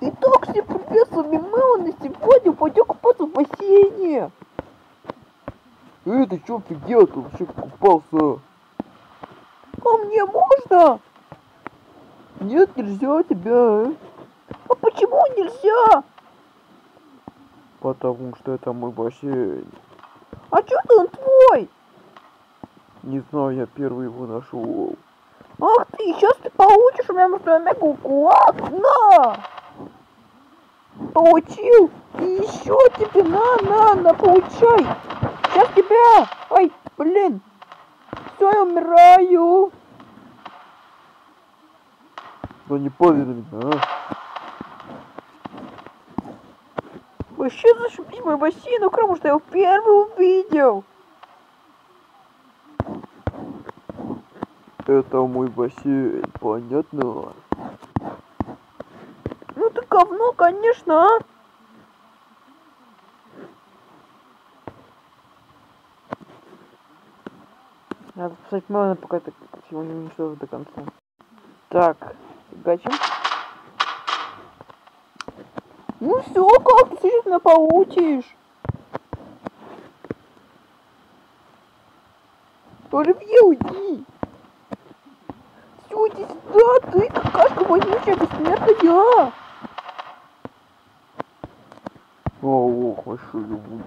Итак, всем привет, с вами Мелан, и сегодня пойдем купаться в бассейне. Эй, ты чё офигел, ты вообще купался? А мне можно? Нет, нельзя тебя. А почему нельзя? Потому что это мой бассейн. А чё ты он твой? Не знаю, я первый его нашел. Ах ты, сейчас ты получишь у меня мега укус. На! Получил. И еще тебе на, на, на, получай. Сейчас тебя. Ай, блин. Все, я умираю. Но не на меня, а? Вообще зашибись мой бассейн, ну потому что я его первый увидел. Это мой бассейн, понятно? Говно, конечно, а. Надо писать Мелана, пока ты всего не уничтожишь до конца. Так, гачим. Ну все, как ты сейчас меня получишь? Оливье, уйди! Все, иди сюда, ты какашка вонючая, бессмертная! О, ох, большой я буду.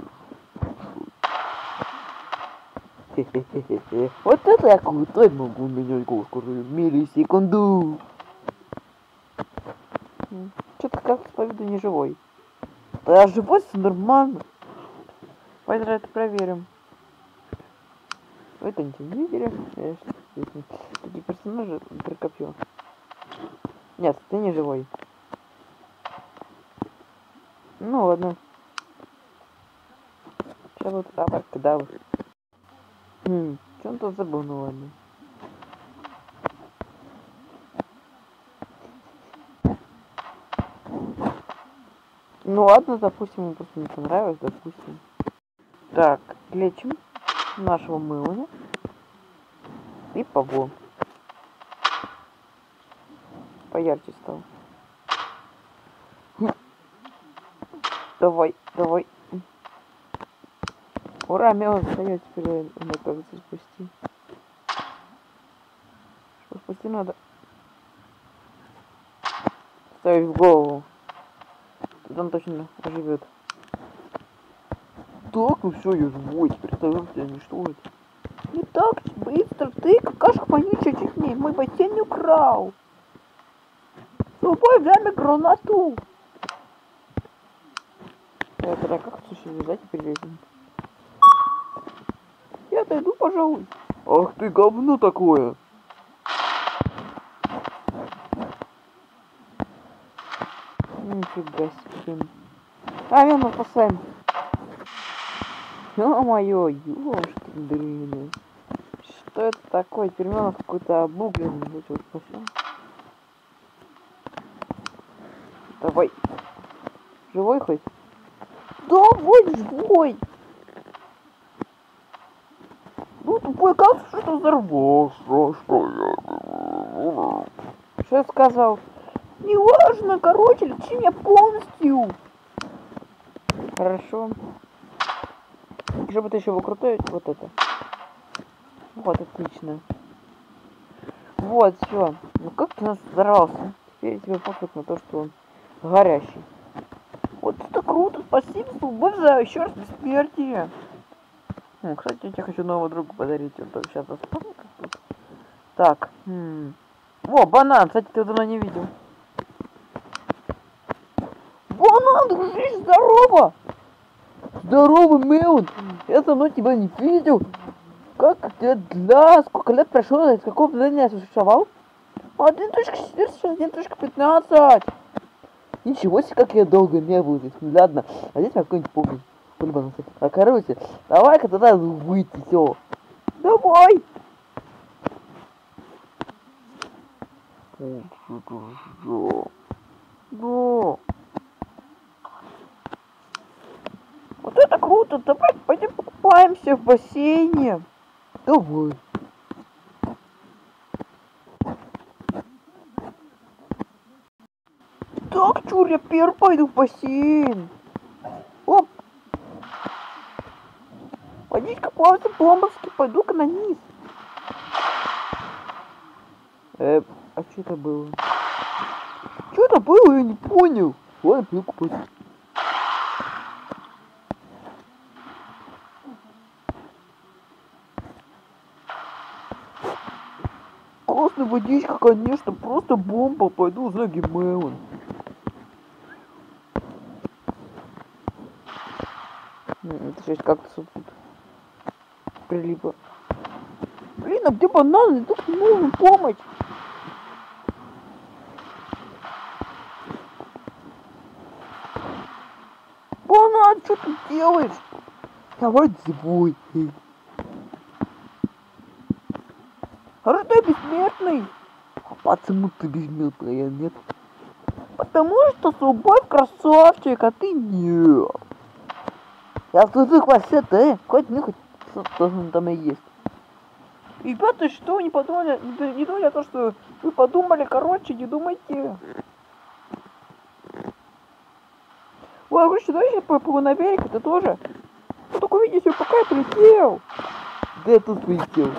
Хе-хе-хе-хе. Вот это я крутой могу менять кошку в миллисекунду. Что-то как-то по виду не живой. Да живой все нормально. Пойдем это проверим. Это не телевизоре. Такие персонажи прикопил. Нет, ты не живой. Ну ладно. Вот абракадабр. Хм, что он тут забыл, ладно. Ну ладно, допустим, ему просто не понравилось, допустим. Так, лечим нашего мылоня и Павло. Поярче стал. Давай, давай. Ура, мелочь встает, теперь мне кажется спасти. Что спасти надо? Ставить в голову. Тогда он точно оживет. Так, ну все, я живой, теперь ставим тебя уничтожить. Не так быстро, ты какашка вонючая, не мой бассейн не украл. Любой время гранату. Я тогда как суши вязать и перелезем? Отойду, пожалуй. Ах ты говно такое! Нифига себе. А, мы спасаем. Ё-моё, ёшки, блин. Что это такое? Переменов какой-то обугленный. Вот вот спасем. Давай. Живой хоть? Да, вот живой. Ну, тупой, как что взорвался? Что я... Что я сказал? Неважно, короче, лечи меня полностью. Хорошо. Чтобы ты еще выкрутой, вот это. Вот, отлично. Вот, все. Ну как ты нас взорвался? Теперь тебе пофиг на то, что он горящий. Вот это круто, спасибо, за еще раз бессмертие. Ну, кстати, я тебе хочу нового друга подарить. Он только сейчас тут. Так. М О, банан, кстати, ты давно не видел. Банан, дружище, здорово! Здорово, Мелон! Я давно тебя не видел. Как ты, да, сколько лет прошло, из какого плана существовал? 1.14, 1.15. Ничего себе, как я долго не был здесь. Ну ладно, а здесь я какой-нибудь помню. Улыбался. А короче, давай-ка тогда выйти, все. Давай! Да. Вот это круто, давай пойдем покупаемся в бассейне. Давай. Да, Так, чур, я первый пойду в бассейн. Оп. Водичка плавится бомбовски, пойду-ка на низ. Э, а что это было? Что это было, я не понял. Ладно, пью купить. Классная водичка, конечно, просто бомба. Пойду за Гимелон. Это жесть, как-то тут прилипло. Блин, а где бананы? Тут нужна помощь. Банан, что ты делаешь? Давай свой. Хорошо, ты бессмертный. А почему ты безмертная, нет? Потому что Субой красавчик, а ты нет. Я слышу вообще ты. Хоть хоть что там и есть. Ребята, что вы не подумали, не, не думали о том, что вы подумали, короче, не думайте. Ой, короче, давай сейчас поплыву на берег, это тоже. Ну, только увидите, пока я полетел. Да я тут полетел.